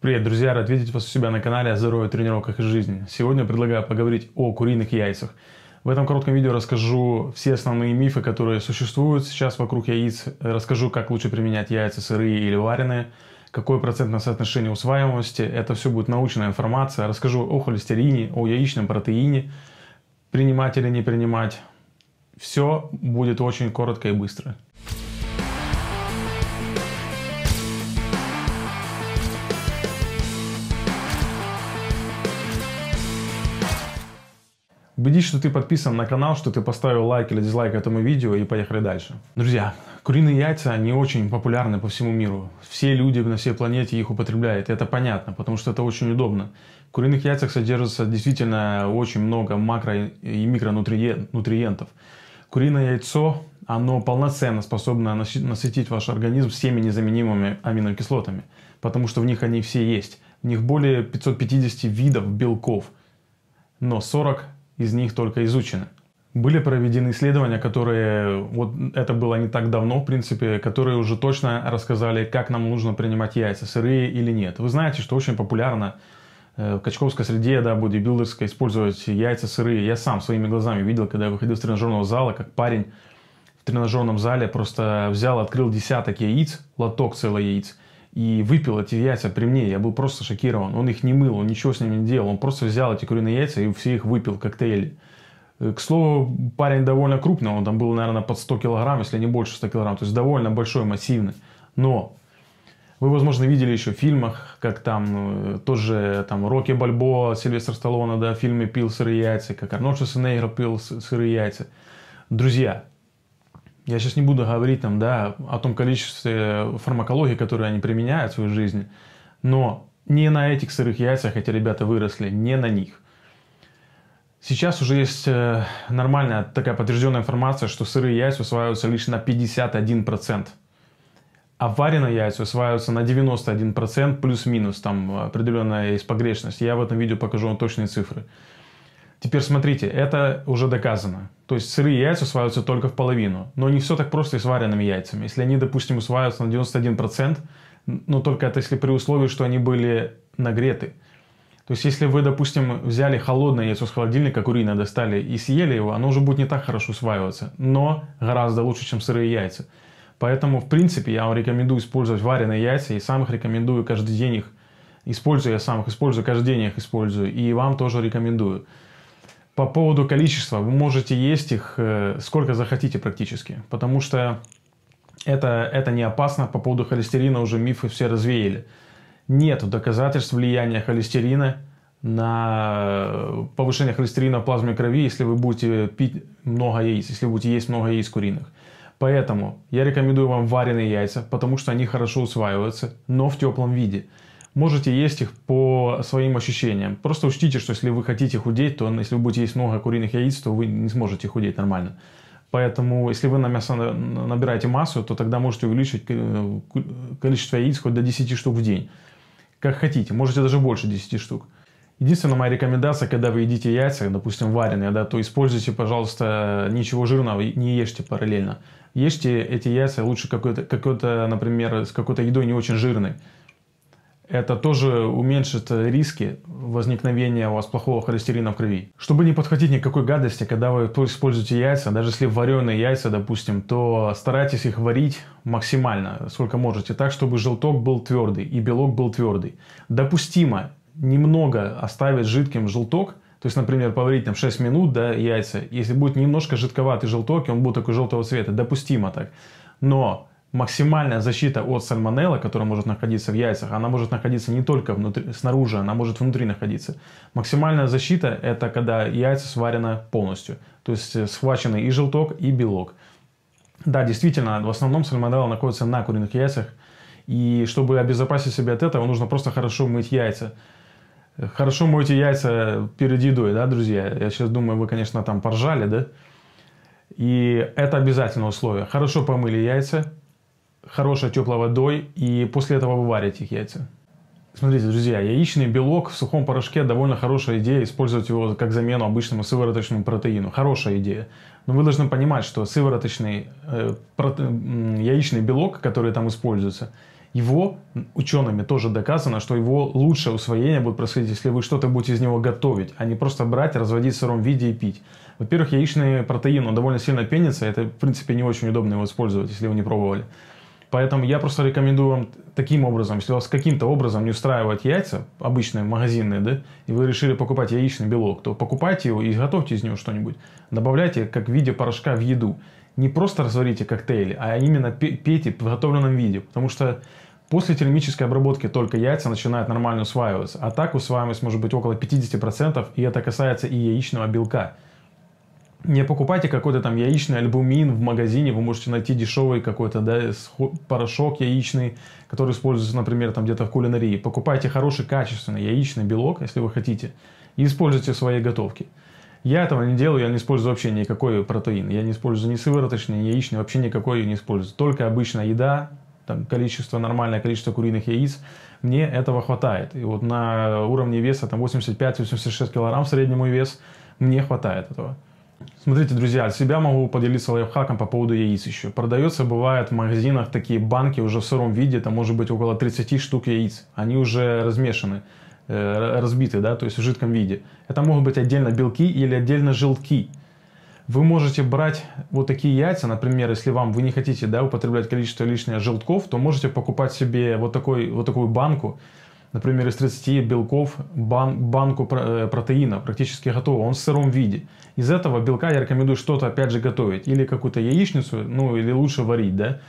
Привет, друзья! Рад видеть вас у себя на канале о здоровье, тренировках и жизни. Сегодня предлагаю поговорить о куриных яйцах. В этом коротком видео расскажу все основные мифы, которые существуют сейчас вокруг яиц. Расскажу, как лучше применять яйца сырые или вареные, какое процентное соотношение усваиваемости. Это все будет научная информация. Расскажу о холестерине, о яичном протеине, принимать или не принимать. Все будет очень коротко и быстро. Убедись, что ты подписан на канал, что ты поставил лайк или дизлайк этому видео и поехали дальше. Друзья, куриные яйца, они очень популярны по всему миру. Все люди на всей планете их употребляют. Это понятно, потому что это очень удобно. В куриных яйцах содержится действительно очень много макро- и микронутриентов. Куриное яйцо, оно полноценно способно насытить ваш организм всеми незаменимыми аминокислотами, потому что в них они все есть. В них более 550 видов белков, но 40 из них только изучены. Были проведены исследования, которые, вот это было не так давно, в принципе, которые уже точно рассказали, как нам нужно принимать яйца, сырые или нет. Вы знаете, что очень популярно э, в качковской среде, да, бодибилдерской, использовать яйца сырые. Я сам своими глазами видел, когда я выходил из тренажерного зала, как парень в тренажерном зале просто взял, открыл десяток яиц, лоток целых яиц, и выпил эти яйца при мне. Я был просто шокирован. Он их не мыл, он ничего с ними не делал. Он просто взял эти куриные яйца и все их выпил в коктейле. Э, к слову, парень довольно крупный, он там был, наверное, под 100 килограмм, если не больше 100 килограмм. То есть довольно большой, массивный. Но вы, возможно, видели еще в фильмах, как там э, тоже там Рокки Бальбо, Сильвестр Сталлоне, да, в фильме пил сырые яйца, как Арнольд Шварценеггер пил сырые яйца. Друзья, я сейчас не буду говорить там, да, о том количестве фармакологии, которые они применяют в своей жизни, но не на этих сырых яйцах эти ребята выросли, не на них. Сейчас уже есть э, нормальная такая подтвержденная информация, что сырые яйца усваиваются лишь на 51%. А вареные яйца усваиваются на 91% плюс-минус, там определенная есть погрешность. Я в этом видео покажу вам точные цифры. Теперь смотрите, это уже доказано. То есть сырые яйца усваиваются только в половину. Но не все так просто и с вареными яйцами. Если они, допустим, усваиваются на 91%, но только это если при условии, что они были нагреты. То есть если вы, допустим, взяли холодное яйцо с холодильника, куриное достали и съели его, оно уже будет не так хорошо усваиваться, но гораздо лучше, чем сырые яйца. Поэтому, в принципе, я вам рекомендую использовать вареные яйца и сам их рекомендую каждый день их использую, я сам их использую, каждый день их использую, и вам тоже рекомендую. По поводу количества, вы можете есть их э, сколько захотите практически, потому что это, это не опасно. По поводу холестерина уже мифы все развеяли. Нет доказательств влияния холестерина на повышение холестерина в плазме крови, если вы будете пить много яиц, если вы будете есть много яиц куриных. Поэтому я рекомендую вам вареные яйца, потому что они хорошо усваиваются, но в теплом виде можете есть их по своим ощущениям. Просто учтите, что если вы хотите худеть, то если вы будете есть много куриных яиц, то вы не сможете худеть нормально. Поэтому, если вы на мясо набираете массу, то тогда можете увеличить э, количество яиц хоть до 10 штук в день. Как хотите, можете даже больше 10 штук. Единственная моя рекомендация, когда вы едите яйца, допустим, вареные, да, то используйте, пожалуйста, ничего жирного, не ешьте параллельно. Ешьте эти яйца лучше какой-то, какой-то например, с какой-то едой не очень жирной это тоже уменьшит риски возникновения у вас плохого холестерина в крови. Чтобы не подхватить никакой гадости, когда вы используете яйца, даже если вареные яйца, допустим, то старайтесь их варить максимально, сколько можете, так, чтобы желток был твердый и белок был твердый. Допустимо немного оставить жидким желток, то есть, например, поварить там 6 минут да, яйца, если будет немножко жидковатый желток, и он будет такой желтого цвета, допустимо так. Но максимальная защита от сальмонелла, которая может находиться в яйцах, она может находиться не только внутри, снаружи, она может внутри находиться. Максимальная защита – это когда яйца сварены полностью, то есть э, схвачены и желток, и белок. Да, действительно, в основном сальмонелла находится на куриных яйцах, и чтобы обезопасить себя от этого, нужно просто хорошо мыть яйца. Хорошо мойте яйца перед едой, да, друзья? Я сейчас думаю, вы, конечно, там поржали, да? И это обязательное условие. Хорошо помыли яйца, хорошей теплой водой и после этого выварить их яйца. Смотрите, друзья, яичный белок в сухом порошке довольно хорошая идея использовать его как замену обычному сывороточному протеину. Хорошая идея. Но вы должны понимать, что сывороточный э, проте... яичный белок, который там используется, Его учеными тоже доказано, что его лучшее усвоение будет происходить, если вы что-то будете из него готовить, а не просто брать, разводить в сыром виде и пить. Во-первых, яичный протеин, он довольно сильно пенится, это, в принципе, не очень удобно его использовать, если вы не пробовали. Поэтому я просто рекомендую вам таким образом, если вас каким-то образом не устраивают яйца, обычные магазинные, да, и вы решили покупать яичный белок, то покупайте его и готовьте из него что-нибудь. Добавляйте как в виде порошка в еду. Не просто разварите коктейли, а именно пейте в готовленном виде. Потому что после термической обработки только яйца начинают нормально усваиваться. А так усваиваемость может быть около 50%, и это касается и яичного белка. Не покупайте какой-то там яичный альбумин в магазине, вы можете найти дешевый какой-то да, порошок яичный, который используется, например, там где-то в кулинарии. Покупайте хороший, качественный яичный белок, если вы хотите, и используйте в своей готовке. Я этого не делаю, я не использую вообще никакой протеин. Я не использую ни сывороточный, ни яичный, вообще никакой не использую. Только обычная еда, там количество, нормальное количество куриных яиц, мне этого хватает. И вот на уровне веса там 85-86 килограмм средний мой вес, мне хватает этого. Смотрите, друзья, от себя могу поделиться лайфхаком по поводу яиц еще. Продается, бывает, в магазинах такие банки уже в сыром виде, там может быть около 30 штук яиц. Они уже размешаны, э, разбиты, да, то есть в жидком виде. Это могут быть отдельно белки или отдельно желтки. Вы можете брать вот такие яйца, например, если вам вы не хотите да, употреблять количество лишних желтков, то можете покупать себе вот, такой, вот такую банку, например, из 30 белков бан, банку э, протеина, практически готово, он в сыром виде. Из этого белка я рекомендую что-то опять же готовить, или какую-то яичницу, ну или лучше варить, да.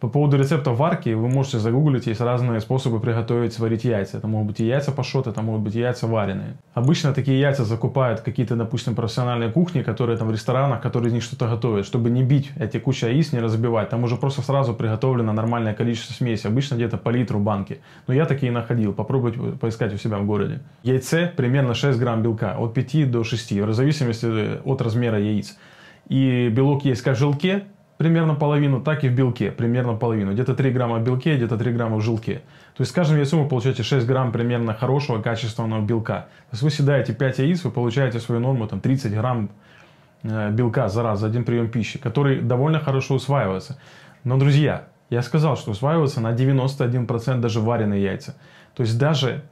По поводу рецепта варки вы можете загуглить, есть разные способы приготовить, сварить яйца. Это могут быть яйца пашот, это могут быть яйца вареные. Обычно такие яйца закупают какие-то, допустим, профессиональные кухни, которые там в ресторанах, которые из них что-то готовят, чтобы не бить эти куча яиц, не разбивать. Там уже просто сразу приготовлено нормальное количество смеси, обычно где-то по литру банки. Но я такие находил, попробуйте поискать у себя в городе. Яйце примерно 6 грамм белка, от 5 до 6, в зависимости от размера яиц. И белок есть как в желтке, примерно половину, так и в белке примерно половину. Где-то 3 грамма в белке, где-то 3 грамма в желтке. То есть с каждым вы получаете 6 грамм примерно хорошего, качественного белка. То есть вы съедаете 5 яиц, вы получаете свою норму там, 30 грамм э, белка за раз, за один прием пищи, который довольно хорошо усваивается. Но, друзья, я сказал, что усваивается на 91% даже вареные яйца. То есть даже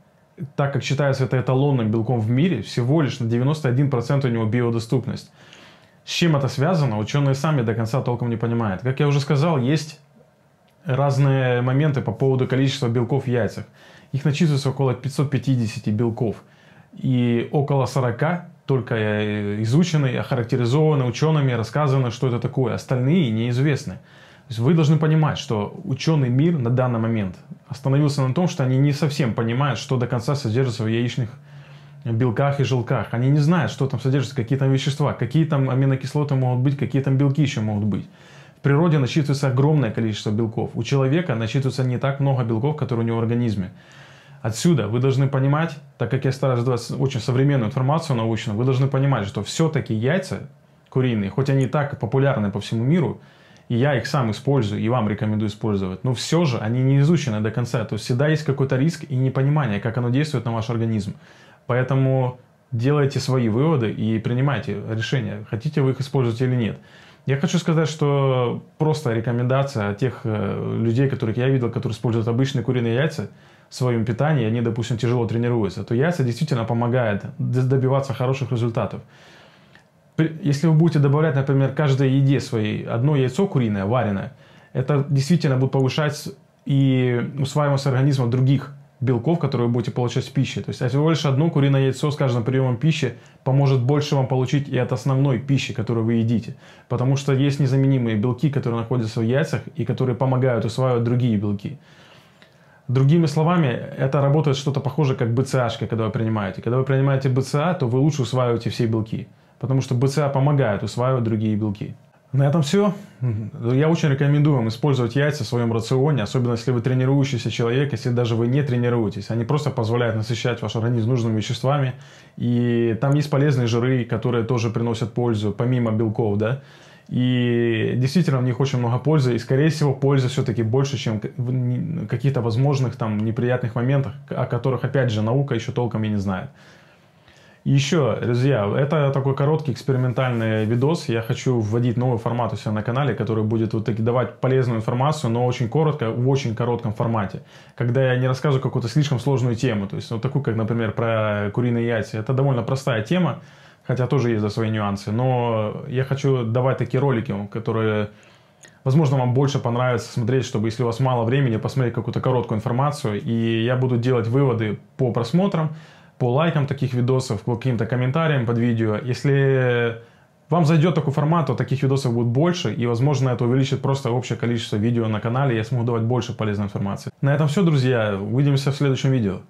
так как считается это эталонным белком в мире, всего лишь на 91% у него биодоступность. С чем это связано, ученые сами до конца толком не понимают. Как я уже сказал, есть разные моменты по поводу количества белков в яйцах. Их насчитывается около 550 белков. И около 40 только э, изучены, охарактеризованы учеными, рассказано, что это такое. Остальные неизвестны. То есть вы должны понимать, что ученый мир на данный момент остановился на том, что они не совсем понимают, что до конца содержится в яичных белках и желках. Они не знают, что там содержится, какие там вещества, какие там аминокислоты могут быть, какие там белки еще могут быть. В природе насчитывается огромное количество белков. У человека насчитывается не так много белков, которые у него в организме. Отсюда вы должны понимать, так как я стараюсь давать очень современную информацию научную, вы должны понимать, что все-таки яйца куриные, хоть они и так популярны по всему миру, и я их сам использую, и вам рекомендую использовать, но все же они не изучены до конца. То есть всегда есть какой-то риск и непонимание, как оно действует на ваш организм. Поэтому делайте свои выводы и принимайте решения, хотите вы их использовать или нет. Я хочу сказать, что просто рекомендация тех э, людей, которых я видел, которые используют обычные куриные яйца в своем питании, они, допустим, тяжело тренируются, то яйца действительно помогают добиваться хороших результатов. Если вы будете добавлять, например, каждой еде своей одно яйцо куриное, вареное, это действительно будет повышать и усваиваемость организма других белков, которые вы будете получать в пище. То есть а всего лишь одно куриное яйцо с каждым приемом пищи поможет больше вам получить и от основной пищи, которую вы едите. Потому что есть незаменимые белки, которые находятся в яйцах и которые помогают усваивать другие белки. Другими словами, это работает что-то похоже как БЦАшка, когда вы принимаете. Когда вы принимаете БЦА, то вы лучше усваиваете все белки. Потому что БЦА помогает усваивать другие белки. На этом все. Я очень рекомендую вам использовать яйца в своем рационе, особенно если вы тренирующийся человек, если даже вы не тренируетесь. Они просто позволяют насыщать ваш организм нужными веществами. И там есть полезные жиры, которые тоже приносят пользу, помимо белков, да. И действительно в них очень много пользы, и скорее всего пользы все-таки больше, чем в каких-то возможных там неприятных моментах, о которых опять же наука еще толком и не знает. Еще, друзья, это такой короткий экспериментальный видос. Я хочу вводить новый формат у себя на канале, который будет вот таки давать полезную информацию, но очень коротко, в очень коротком формате. Когда я не рассказываю какую-то слишком сложную тему, то есть вот такую, как, например, про куриные яйца. Это довольно простая тема, хотя тоже есть за свои нюансы. Но я хочу давать такие ролики, которые Возможно, вам больше понравится смотреть, чтобы, если у вас мало времени, посмотреть какую-то короткую информацию. И я буду делать выводы по просмотрам, по лайкам таких видосов, по каким-то комментариям под видео. Если вам зайдет такой формат, то таких видосов будет больше, и, возможно, это увеличит просто общее количество видео на канале, я смогу давать больше полезной информации. На этом все, друзья. Увидимся в следующем видео.